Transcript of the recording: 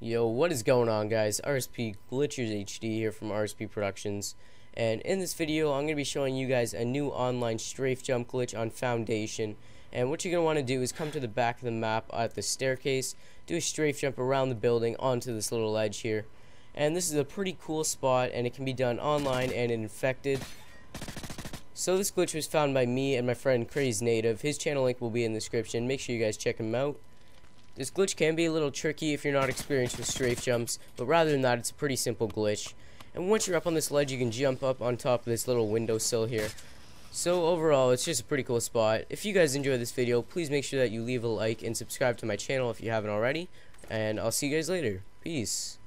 Yo, what is going on guys? RSP Glitchers HD here from RSP Productions. And in this video I'm going to be showing you guys a new online strafe jump glitch on Foundation. And what you're going to want to do is come to the back of the map at the staircase do a strafe jump around the building onto this little ledge here. And this is a pretty cool spot and it can be done online and infected. So this glitch was found by me and my friend Krayzed Native. His channel link will be in the description. Make sure you guys check him out this glitch can be a little tricky if you're not experienced with strafe jumps, but rather than that, it's a pretty simple glitch. And once you're up on this ledge, you can jump up on top of this little windowsill here. So overall, it's just a pretty cool spot. If you guys enjoyed this video, please make sure that you leave a like and subscribe to my channel if you haven't already. And I'll see you guys later. Peace.